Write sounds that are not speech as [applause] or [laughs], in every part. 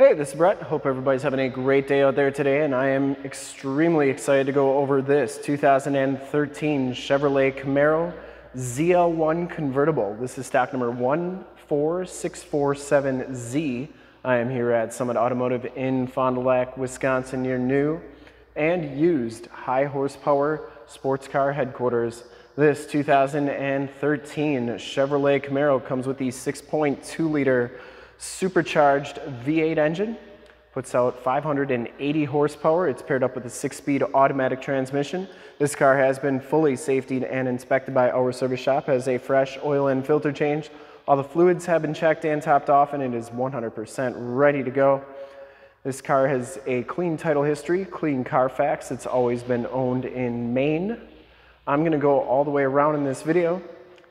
Hey, this is Brett. Hope everybody's having a great day out there today, and I am extremely excited to go over this 2013 Chevrolet Camaro ZL1 convertible. This is stock number 14647Z. I am here at Summit Automotive in Fond du Lac, Wisconsin, near new and used high horsepower sports car headquarters. This 2013 Chevrolet Camaro comes with the 6.2 liter supercharged V8 engine, puts out 580 horsepower. It's paired up with a six-speed automatic transmission. This car has been fully safety and inspected by our service shop, has a fresh oil and filter change. All the fluids have been checked and topped off and it is 100% ready to go. This car has a clean title history, clean Carfax. It's always been owned in Maine. I'm gonna go all the way around in this video.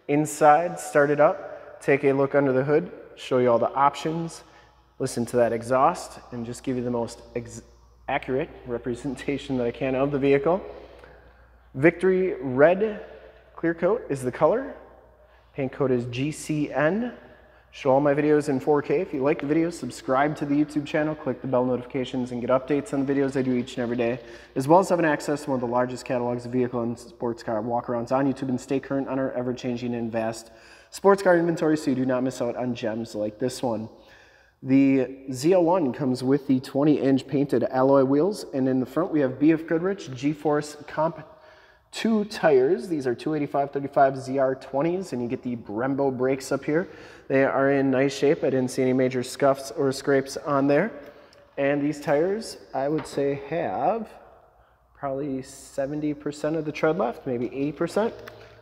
Inside, start it up, take a look under the hood, show you all the options, listen to that exhaust, and just give you the most accurate [laughs] representation that I can of the vehicle. Victory Red Clear Coat is the color. Paint code is GCN. Show all my videos in 4K. If you like the videos, subscribe to the YouTube channel, click the bell notifications, and get updates on the videos I do each and every day, as well as having access to one of the largest catalogs of vehicle and sports car walkarounds on YouTube and stay current on our ever-changing and vast sports car inventory so you do not miss out on gems like this one. The ZL1 comes with the 20-inch painted alloy wheels, and in the front we have BF Goodrich G-Force Comp 2 tires. These are 285-35 ZR20s, and you get the Brembo brakes up here. They are in nice shape. I didn't see any major scuffs or scrapes on there. And these tires, I would say, have probably 70% of the tread left, maybe 80%.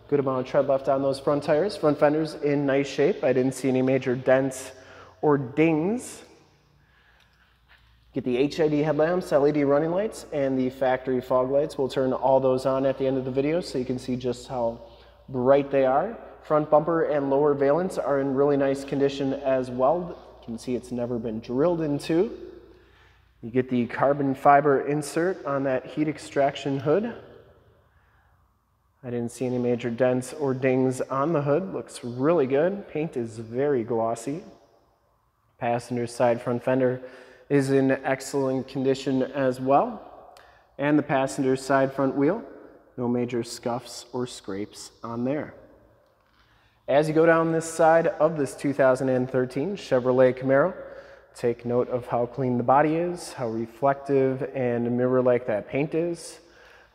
Good amount of tread left on those front tires. Front fenders in nice shape. I didn't see any major dents or dings. Get the HID headlamps, LED running lights, and the factory fog lights. We'll turn all those on at the end of the video so you can see just how bright they are. Front bumper and lower valence are in really nice condition as well. You can see it's never been drilled into. You get the carbon fiber insert on that heat extraction hood. I didn't see any major dents or dings on the hood. Looks really good. Paint is very glossy. Passenger side front fender is in excellent condition as well. And the passenger side front wheel, no major scuffs or scrapes on there. As you go down this side of this 2013 Chevrolet Camaro, take note of how clean the body is, how reflective and mirror-like that paint is.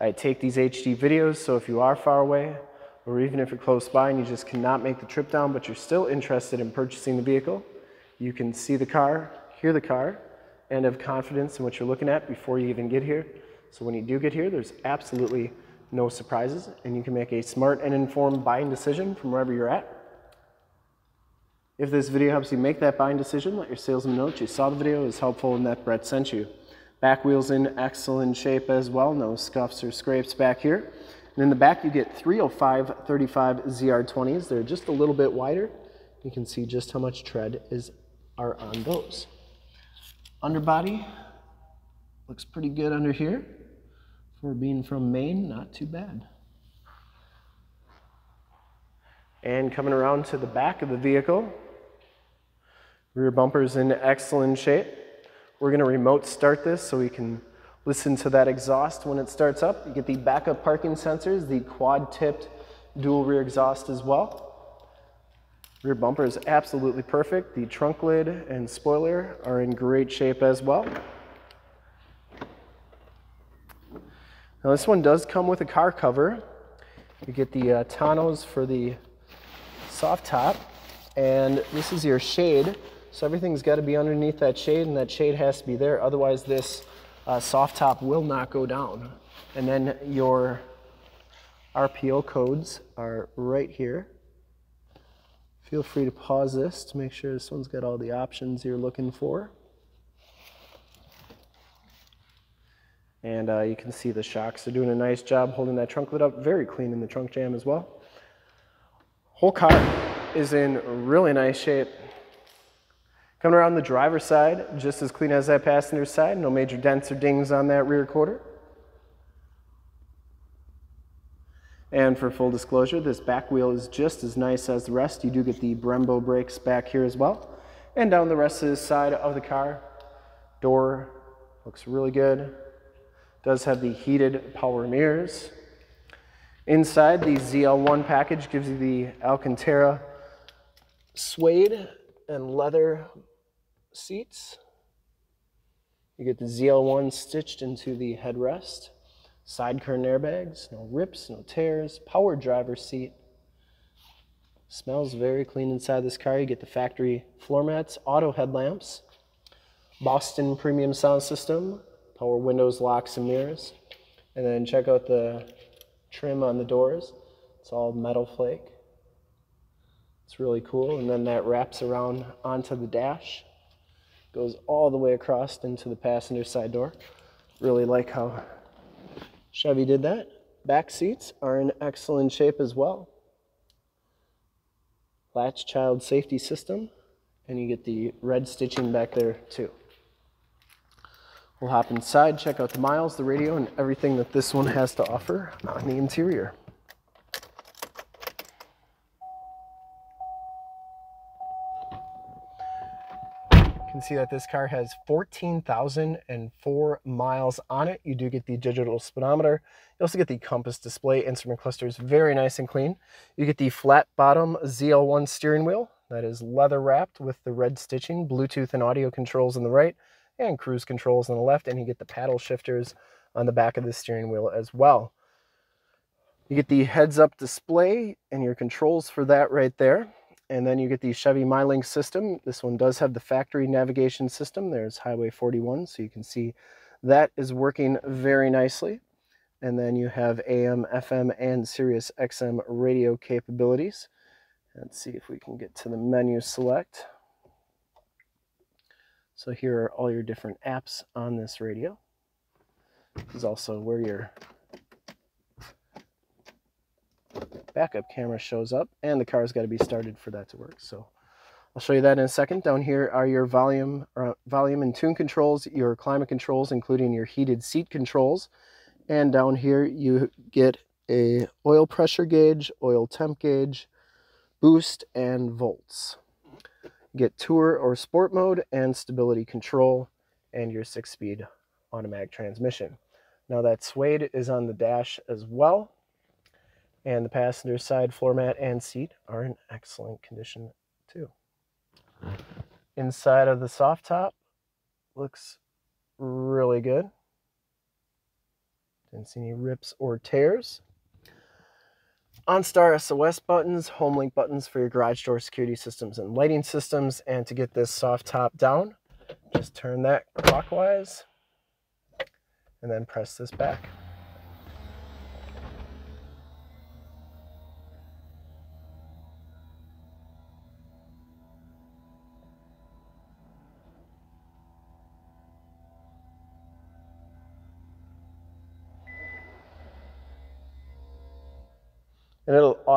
I take these HD videos, so if you are far away, or even if you're close by and you just cannot make the trip down, but you're still interested in purchasing the vehicle, you can see the car, hear the car, and have confidence in what you're looking at before you even get here. So when you do get here, there's absolutely no surprises, and you can make a smart and informed buying decision from wherever you're at. If this video helps you make that buying decision, let your salesman know that you saw the video, is helpful, and that Brett sent you. Back wheel's in excellent shape as well, no scuffs or scrapes back here. And in the back you get 305 35 ZR20s. They're just a little bit wider. You can see just how much tread is are on those. Underbody looks pretty good under here. For being from Maine, not too bad. And coming around to the back of the vehicle, rear bumper's in excellent shape. We're gonna remote start this so we can listen to that exhaust when it starts up. You get the backup parking sensors, the quad tipped dual rear exhaust as well. Rear bumper is absolutely perfect. The trunk lid and spoiler are in great shape as well. Now this one does come with a car cover. You get the uh, tonneaus for the soft top, and this is your shade so everything's got to be underneath that shade and that shade has to be there. Otherwise this uh, soft top will not go down. And then your RPO codes are right here. Feel free to pause this to make sure this one's got all the options you're looking for. And uh, you can see the shocks are doing a nice job holding that trunk lid up. Very clean in the trunk jamb as well. Whole car is in really nice shape. Coming around the driver's side, just as clean as that passenger side, no major dents or dings on that rear quarter. And for full disclosure, this back wheel is just as nice as the rest. You do get the Brembo brakes back here as well. And down the rest of the side of the car, door looks really good. Does have the heated power mirrors. Inside, the ZL1 package gives you the Alcantara suede and leather seats. You get the ZL1 stitched into the headrest. Side curtain airbags, no rips, no tears. Power driver seat. Smells very clean inside this car. You get the factory floor mats, auto headlamps, Boston premium sound system, power windows, locks, and mirrors. And then check out the trim on the doors. It's all metal flake. It's really cool. And then that wraps around onto the dash. Goes all the way across into the passenger side door. Really like how Chevy did that. Back seats are in excellent shape as well. Latch child safety system. And you get the red stitching back there too. We'll hop inside, check out the miles, the radio, and everything that this one has to offer on the interior. You can see that this car has 14,004 miles on it. You do get the digital speedometer. You also get the compass display. Instrument cluster is very nice and clean. You get the flat bottom ZL1 steering wheel that is leather wrapped with the red stitching, Bluetooth and audio controls on the right, and cruise controls on the left, and you get the paddle shifters on the back of the steering wheel as well. You get the heads-up display and your controls for that right there. And then you get the Chevy MyLink system. This one does have the factory navigation system. There's Highway 41, so you can see that is working very nicely. And then you have AM, FM, and Sirius XM radio capabilities. Let's see if we can get to the menu select. So here are all your different apps on this radio. This is also where your backup camera shows up and the car's got to be started for that to work. So I'll show you that in a second. Down here are your volume, uh, volume and tune controls, your climate controls, including your heated seat controls. And down here you get a oil pressure gauge, oil temp gauge, boost, and volts get tour or sport mode and stability control and your six speed automatic transmission. Now that suede is on the dash as well and the passenger side floor mat and seat are in excellent condition too. Inside of the soft top looks really good. Didn't see any rips or tears. OnStar SOS buttons, HomeLink buttons for your garage door security systems and lighting systems. And to get this soft top down, just turn that clockwise and then press this back.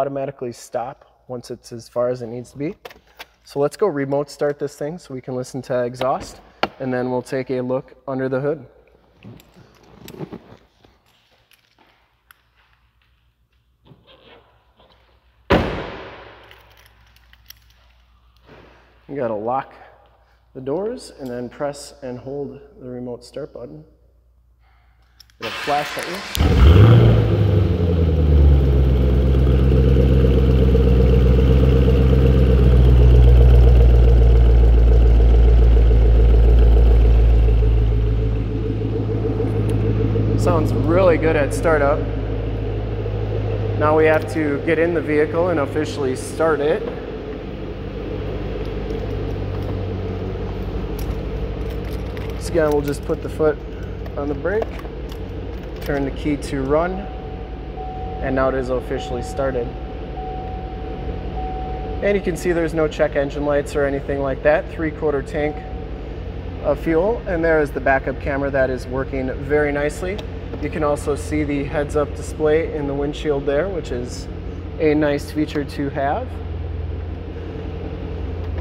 Automatically stop once it's as far as it needs to be. So let's go remote start this thing so we can listen to exhaust and then we'll take a look under the hood. You gotta lock the doors and then press and hold the remote start button. It'll flash at you. Sounds really good at startup. Now we have to get in the vehicle and officially start it. So again, we'll just put the foot on the brake, turn the key to run, and now it is officially started. And you can see there's no check engine lights or anything like that. Three quarter tank of fuel. And there is the backup camera that is working very nicely. You can also see the heads up display in the windshield there, which is a nice feature to have.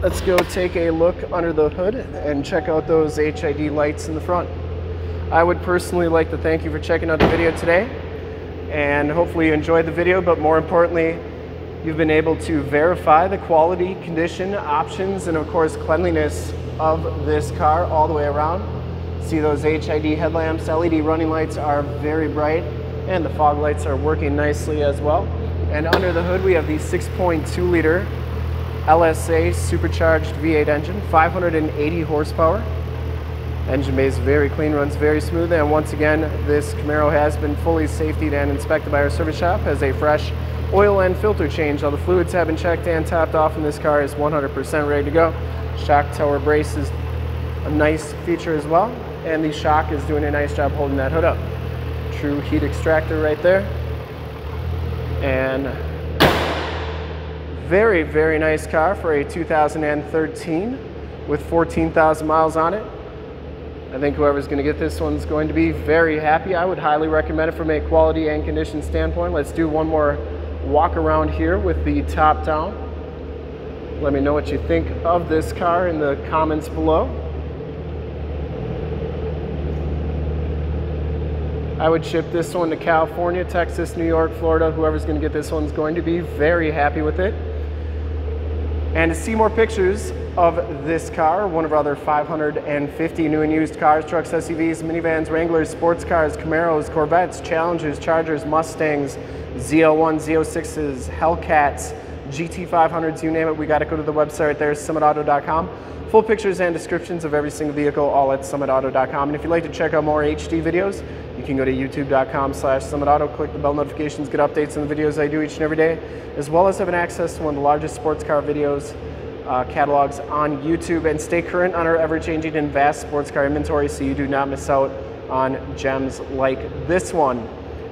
Let's go take a look under the hood and check out those HID lights in the front. I would personally like to thank you for checking out the video today and hopefully you enjoyed the video, but more importantly, you've been able to verify the quality, condition, options, and of course cleanliness of this car all the way around. See those HID headlamps, LED running lights are very bright, and the fog lights are working nicely as well. And under the hood, we have the 6.2 liter LSA supercharged V8 engine, 580 horsepower. Engine bay is very clean, runs very smooth, and once again, this Camaro has been fully safetied and inspected by our service shop, has a fresh oil and filter change. All the fluids have been checked and topped off, and this car is 100% ready to go. Shock tower brace is a nice feature as well, and the shock is doing a nice job holding that hood up. True heat extractor right there. And very, very nice car for a 2013 with 14,000 miles on it. I think whoever's going to get this one's going to be very happy. I would highly recommend it from a quality and condition standpoint. Let's do one more walk around here with the top down. Let me know what you think of this car in the comments below. I would ship this one to California, Texas, New York, Florida. Whoever's going to get this one's going to be very happy with it. And to see more pictures of this car, one of our other 550 new and used cars, trucks, SUVs, minivans, Wranglers, sports cars, Camaros, Corvettes, Challengers, Chargers, Mustangs, ZL1, Z06s, Hellcats, GT500s, you name it, we got to go to the website right there, summitauto.com. Full pictures and descriptions of every single vehicle, all at summitauto.com. And if you'd like to check out more HD videos, you can go to youtube.com slash summitauto, click the bell notifications, get updates on the videos I do each and every day, as well as having access to one of the largest sports car videos uh, catalogs on YouTube and stay current on our ever-changing and vast sports car inventory so you do not miss out on gems like this one.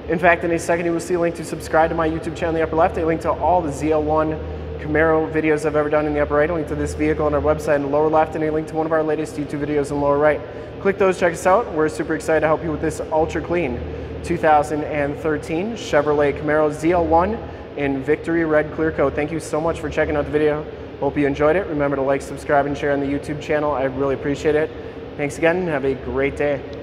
In fact, in a second you will see a link to subscribe to my YouTube channel in the upper left, a link to all the ZL1 Camaro videos I've ever done in the upper right, a link to this vehicle on our website in the lower left, and a link to one of our latest YouTube videos in the lower right. Click those, check us out. We're super excited to help you with this ultra clean 2013 Chevrolet Camaro ZL1 in Victory Red Clear Coat. Thank you so much for checking out the video. Hope you enjoyed it. Remember to like, subscribe, and share on the YouTube channel. I really appreciate it. Thanks again, have a great day.